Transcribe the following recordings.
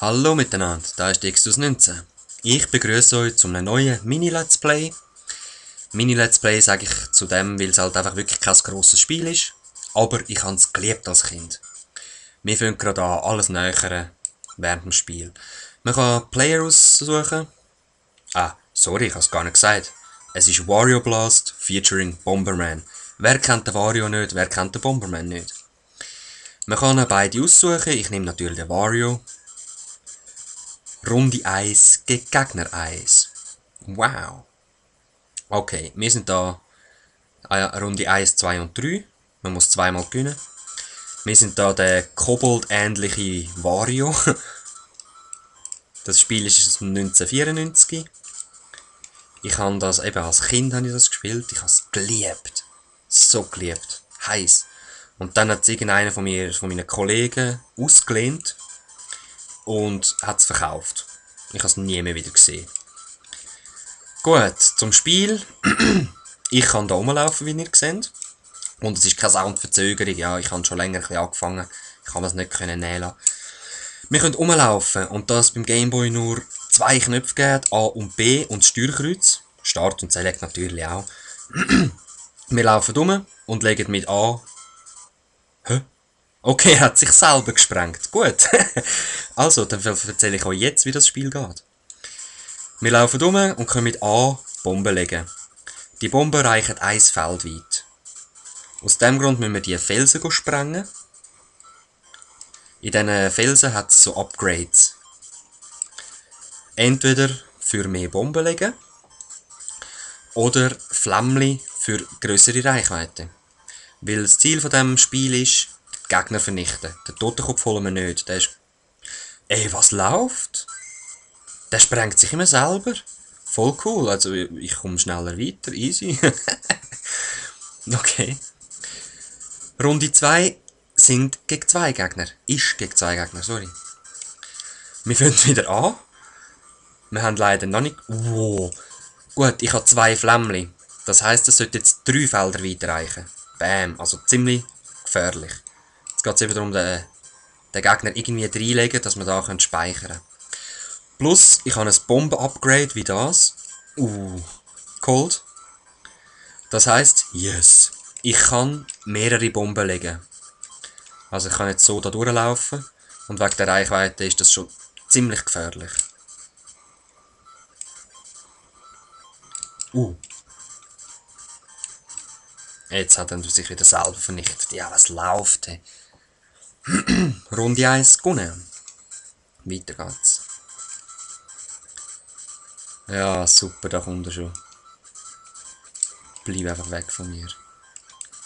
Hallo miteinander, da ist Xtus 19. Ich begrüße euch zu einem neuen Mini-Let's Play. Mini-Let's Play sage ich zu dem, weil es halt einfach wirklich kein grosses Spiel ist. Aber ich habe es geliebt als Kind. Wir fangen gerade an, alles nähern während dem Spiel. Man kann Player aussuchen. Ah, sorry, ich habe es gar nicht gesagt. Es ist Wario Blast featuring Bomberman. Wer kennt den Wario nicht, wer kennt den Bomberman nicht? Man kann beide aussuchen. Ich nehme natürlich den Wario. Runde 1 gegen Gegner 1. Wow. Okay, wir sind da äh, Runde 1, 2 und 3. Man muss zweimal gewinnen. Wir sind da der Kobold-ähnliche Wario. Das Spiel ist aus 1994. Ich habe das eben als Kind habe ich das gespielt. Ich habe es geliebt. So geliebt. Heiß. Und dann hat es irgendeiner von, mir, von meinen Kollegen ausgelehnt und hat es verkauft. Ich habe es nie mehr wieder gesehen. Gut, zum Spiel. ich kann da rumlaufen, wie ihr seht. Und es ist keine Soundverzögerung. Ja, ich habe schon länger ein angefangen. Ich kann das nicht können nehmen Wir können rumlaufen und das beim Gameboy nur zwei Knöpfe gibt, A und B und das Steuerkreuz. Start und Select natürlich auch. wir laufen um und legen mit A Hä? Okay, hat sich selber gesprengt. Gut. also, dann erzähle ich euch jetzt, wie das Spiel geht. Wir laufen um und können mit A Bomben legen. Die Bomben reichen ein Feld weit. Aus dem Grund müssen wir die Felsen sprengen. In diesen Felsen hat es so Upgrades. Entweder für mehr Bomben legen oder Flämmchen für größere Reichweite. Weil das Ziel von diesem Spiel ist, Gegner vernichten. Den Totenkopf holen wir nicht. Der ist... Ey, was läuft? Der sprengt sich immer selber. Voll cool. Also, ich komme schneller weiter. Easy. okay. Runde 2 sind gegen zwei Gegner. Ist gegen zwei Gegner, sorry. Wir fangen wieder an. Wir haben leider noch nicht... Wow. Gut, ich habe zwei Flämmchen. Das heisst, es sollte jetzt drei Felder weiter reichen. Bam, also ziemlich gefährlich. Jetzt geht es eben darum, den, den Gegner irgendwie reinlegen, dass wir da speichern können. Plus, ich habe ein Bomben-Upgrade wie das. Uh, cold. Das heißt, yes, ich kann mehrere Bomben legen. Also ich kann jetzt so da durchlaufen und wegen der Reichweite ist das schon ziemlich gefährlich. Uh, Jetzt hat er sich wieder selber vernichtet. Ja, was läuft? Hey? Runde 1 gewonnen. Weiter geht's. Ja, super, da kommt er schon. Bleib einfach weg von mir.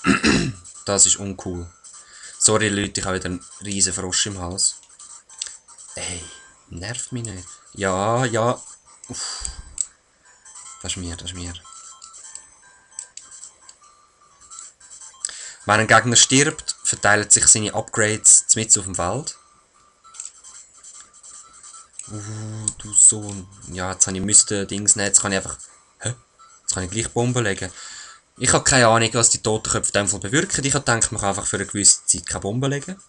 das ist uncool. Sorry Leute, ich habe wieder einen riesen Frosch im Hals. Ey, nervt mich nicht. Ja, ja. Uff. Das ist mir, das ist mir. Wenn ein Gegner stirbt, verteilen sich seine Upgrades mit auf dem Feld. Uh, du Sohn. Ja, jetzt habe ich müsste Dings nicht. Jetzt kann ich einfach... Hä? Jetzt kann ich gleich Bomben legen. Ich habe keine Ahnung, was die Totenköpfe in dem Fall bewirken. Ich gedacht, man kann einfach für eine gewisse Zeit keine Bomben legen.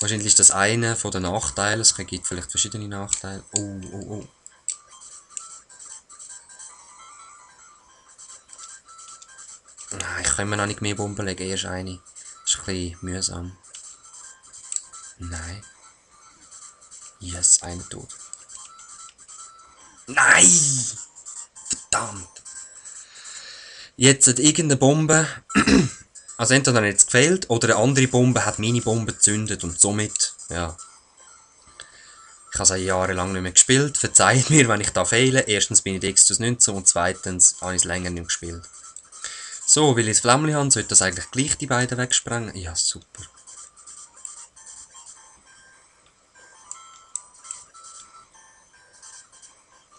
Wahrscheinlich ist das eine von den Nachteilen. Es gibt vielleicht verschiedene Nachteile. Oh, oh, oh. Nein, ich kann mir noch nicht mehr Bomben legen, erst eine. Das ist ein bisschen mühsam. Nein. Yes, eine tot. Nein! Verdammt! Jetzt hat irgendeine Bombe, also entweder hat jetzt gefehlt, oder eine andere Bombe hat meine Bombe gezündet und somit, ja. Ich habe seit jahrelang nicht mehr gespielt. Verzeiht mir, wenn ich da fehle. Erstens bin ich die Extus 19 und zweitens habe ich es länger nicht gespielt. So, weil ich das Flämmchen habe, sollte das eigentlich gleich die beiden wegsprengen. Ja, super.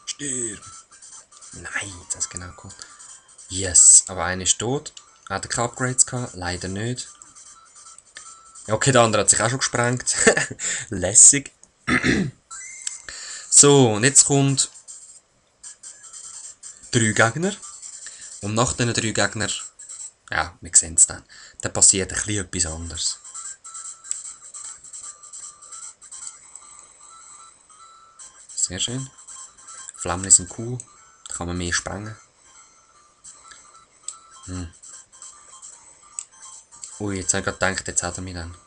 Stirb! Nein, das ist genau gut. Yes, aber einer ist tot. Er hatte keine Upgrades gehabt, leider nicht. Okay, der andere hat sich auch schon gesprengt. Lässig. so, und jetzt kommt drei Gegner. Und nach diesen drei Gegnern, ja, wir sehen es dann, dann passiert ein bisschen etwas anderes. Sehr schön. Flammen sind cool. Da kann man mehr sprengen. Hm. Ui, jetzt habe ich gerade gedacht, jetzt hat er mich dann.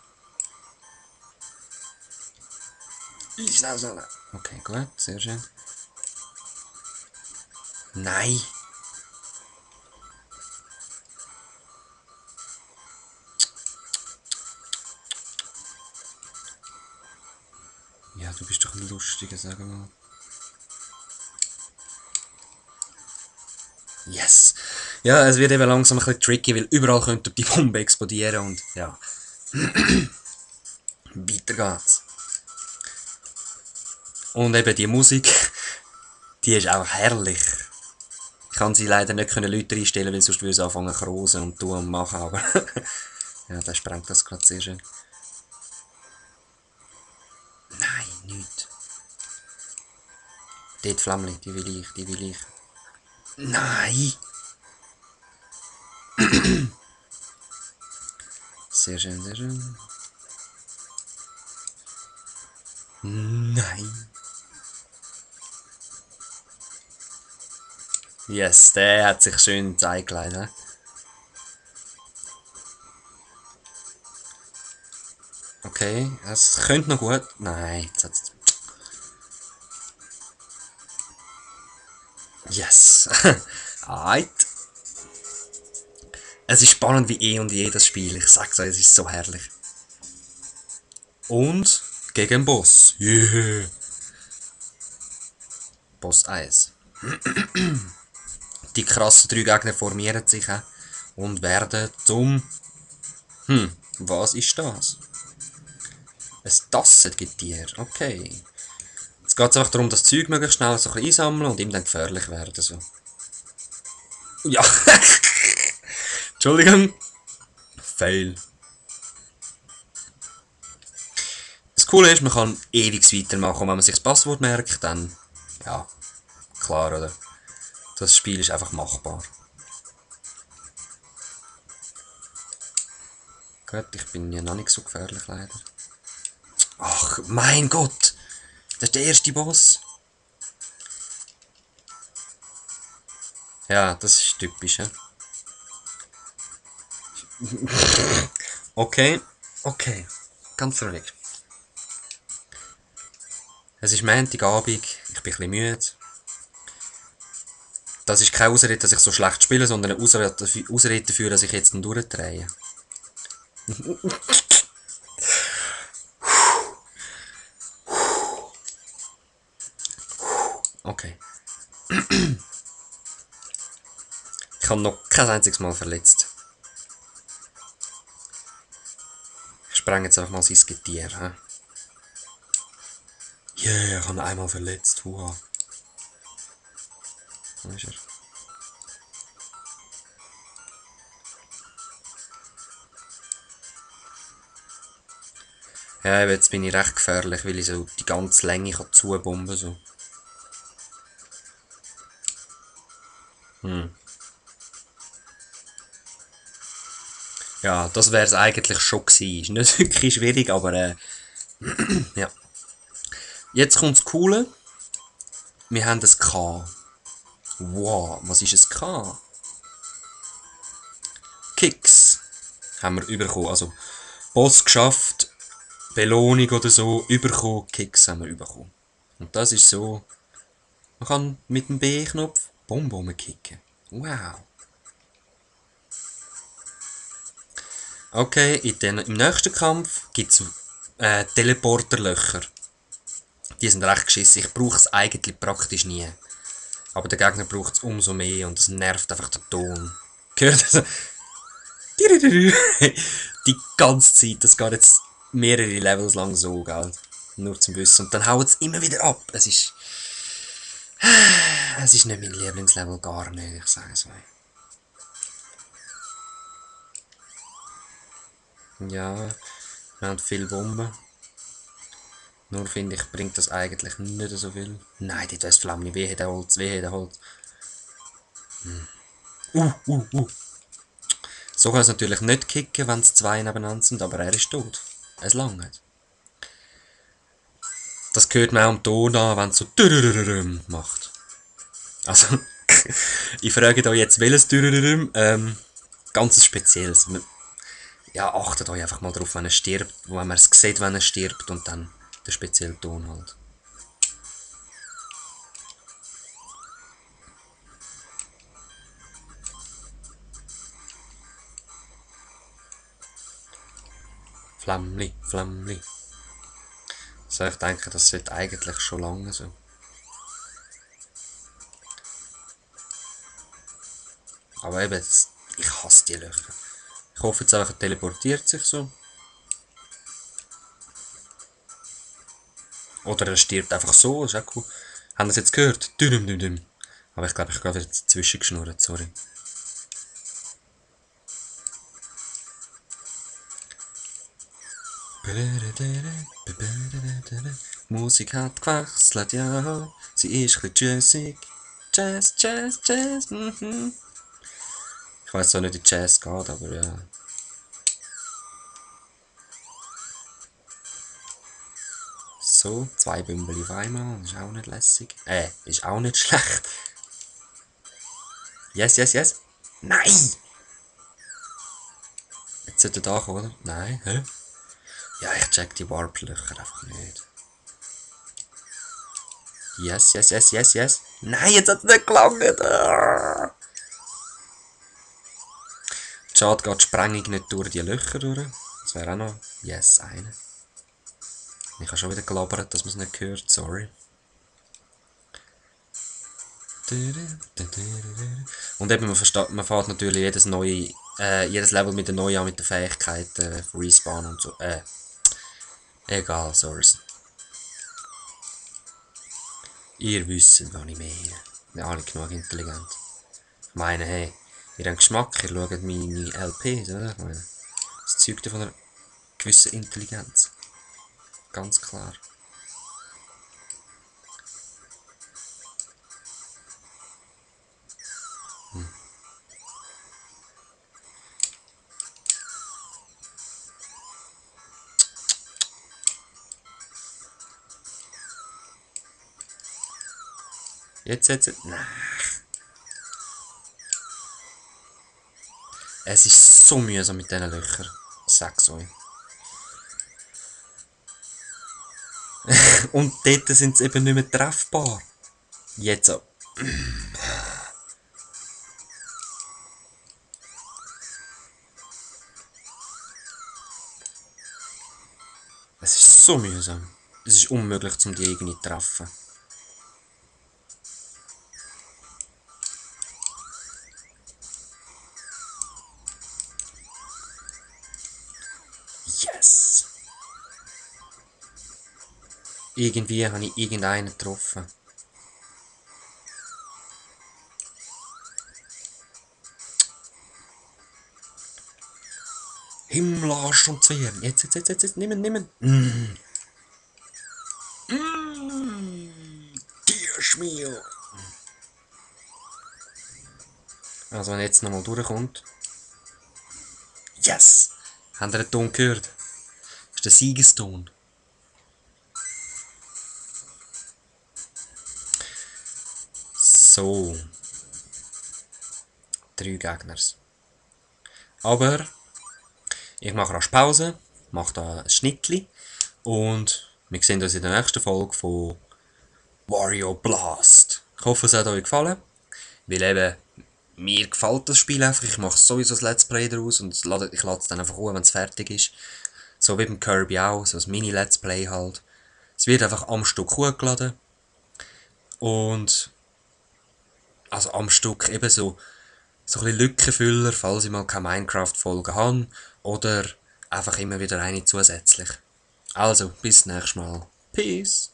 Okay, gut, sehr schön. Nein! Ja, du bist doch ein lustiger, sag mal. Yes! Ja, es wird eben langsam ein bisschen tricky, weil überall könnte die Bombe explodieren und ja. Weiter geht's. Und eben die Musik, die ist auch herrlich. Ich kann sie leider nicht können Leute einstellen, weil sonst würde sie anfangen zu und tun und machen, aber ja, der sprengt das gerade sehr schön. Nein, nicht. Dort Flammli, die will ich, die will ich. Nein! sehr schön, sehr schön. Nein. Yes, der hat sich schön eingeleitet. Okay, es könnte noch gut. Nein, jetzt hat's. Yes. Alright. Es ist spannend wie eh und je das Spiel. Ich sag's euch, es ist so herrlich. Und gegen Boss. Yeah. Boss 1. Die krassen drei Gegner formieren sich und werden zum... Hm, was ist das? Ein Tassengetier, okay. Jetzt geht es einfach darum, das Zeug möglichst schnell so ein bisschen einsammeln und ihm dann gefährlich werden. So. Ja. Entschuldigung. Fail. Das Coole ist, man kann ewig weitermachen. Und wenn man sich das Passwort merkt, dann... Ja, klar, oder? Das Spiel ist einfach machbar. Gut, ich bin ja noch nicht so gefährlich, leider. Ach, mein Gott! Das ist der erste Boss. Ja, das ist typisch, ja. okay, okay. Ganz ruhig. Es ist Montagabend, ich bin ein müde. Das ist keine Ausrede, dass ich so schlecht spiele, sondern eine Ausrede dafür, dass ich jetzt durchdrehe. Okay. Ich habe noch kein einziges Mal verletzt. Ich spreng jetzt einfach mal sein Getier. Ja, Yeah, ich habe einmal verletzt. Wow. Wo ist er? Ja, jetzt bin ich recht gefährlich, weil ich so die ganze Länge kann zubomben so. Ja, das wäre es eigentlich schon gewesen. Ist nicht wirklich schwierig, aber äh, ja. Jetzt kommt das Coole. Wir haben das K. Wow, was ist es K? Kicks haben wir bekommen. Also Boss geschafft, Belohnung oder so, überkommen, Kicks haben wir bekommen. Und das ist so, man kann mit dem B-Knopf Bonbon kicken. Wow. Okay, in den, im nächsten Kampf gibt es äh, Teleporterlöcher. Die sind recht geschissen. Ich brauche es eigentlich praktisch nie. Aber der Gegner braucht es umso mehr und es nervt einfach den Ton. Gehört das? Die ganze Zeit, das geht jetzt mehrere Levels lang so, gell? Nur zum Wissen. Und dann haut es immer wieder ab. Es ist... Es ist nicht mein Lieblingslevel, gar nicht, ich sage es euch. Ja, wir haben viele Bomben. Nur finde ich, bringt das eigentlich nicht so viel. Nein, dort ist Flamme. Wehe, der Holz, wehe, der Holz. Hm. Uh, uh, uh. So kann es natürlich nicht kicken, wenn es zwei nebeneinander sind, aber er ist tot. Es langt. Das hört man auch am Ton an, wenn es so macht. Also, ich frage euch jetzt, welches ähm, ganz spezielles. Ja, achtet euch einfach mal drauf, wenn er stirbt, wenn man es sieht, wenn er stirbt und dann der spezielle Ton halt. Flammli, Flammli. So, ich denke, das sollte eigentlich schon lange so. Aber eben, ich hasse die Löcher. Ich hoffe jetzt einfach, er teleportiert sich so. Oder er stirbt einfach so, ist auch cool. Haben das jetzt gehört? Düm, düm, düm. Aber ich glaube, ich habe gerade dazwischen geschnurrt, sorry. Musik hat gewechselt, ja. Sie ist ein jazzig. Jazz, Jazz, Jazz. Mhm. Ich weiß zwar nicht, wie Jazz geht, aber ja. So, zwei Bümbel auf einmal. Ist auch nicht lässig. Äh, ist auch nicht schlecht. Yes, yes, yes. Nein! Jetzt sollte er da kommen, oder? Nein, hä? Ja, ich check die Warp-Löcher einfach nicht. Yes, yes, yes, yes, yes. Nein, jetzt hat es nicht gelangt. Ah. Schade geht die Sprengung nicht durch die Löcher durch. Das wäre auch noch... Yes, eine. Ich habe schon wieder gelabert, dass man es nicht hört. Sorry. Und eben, man, versteht, man fährt natürlich jedes neue, äh, jedes Level mit der neuen mit den Fähigkeiten, äh, Respawn und so. Äh, Egal, Source. Ihr wisst gar nicht mehr. Wir alle genug intelligent. Ich meine, hey, ihr habt Geschmack, ihr schaut meine LPs, oder? Das zeugt von einer gewissen Intelligenz. Ganz klar. Jetzt, jetzt, jetzt. Nein. Es ist so mühsam mit diesen Löchern. Sag's euch. Und dort sind sie eben nicht mehr treffbar. Jetzt so. Es ist so mühsam. Es ist unmöglich, um die irgendwie zu treffen. Yes! Irgendwie habe ich irgendeinen getroffen. Himmelarsch und Zwirn. Jetzt, jetzt, jetzt, jetzt, jetzt, nehmen, nehmen. Mm. Mm. Tierschmier. Also wenn jetzt nochmal durchkommt. Yes! Habt ihr den Ton gehört? Das ist der Siegeston. So. Drei Gegners. Aber ich mache rasch Pause, mache da ein Schnittli und wir sehen uns in der nächsten Folge von Wario Blast. Ich hoffe, es hat euch gefallen, weil eben mir gefällt das Spiel einfach. Ich mache sowieso das Let's Play daraus und ich lade es dann einfach hoch, wenn es fertig ist. So wie beim Kirby auch, so ein Mini-Let's Play halt. Es wird einfach am Stück hochgeladen. Und also am Stück eben so, so ein bisschen Lückenfüller, falls ich mal keine Minecraft-Folge habe. Oder einfach immer wieder eine zusätzlich. Also, bis nächstes Mal. Peace!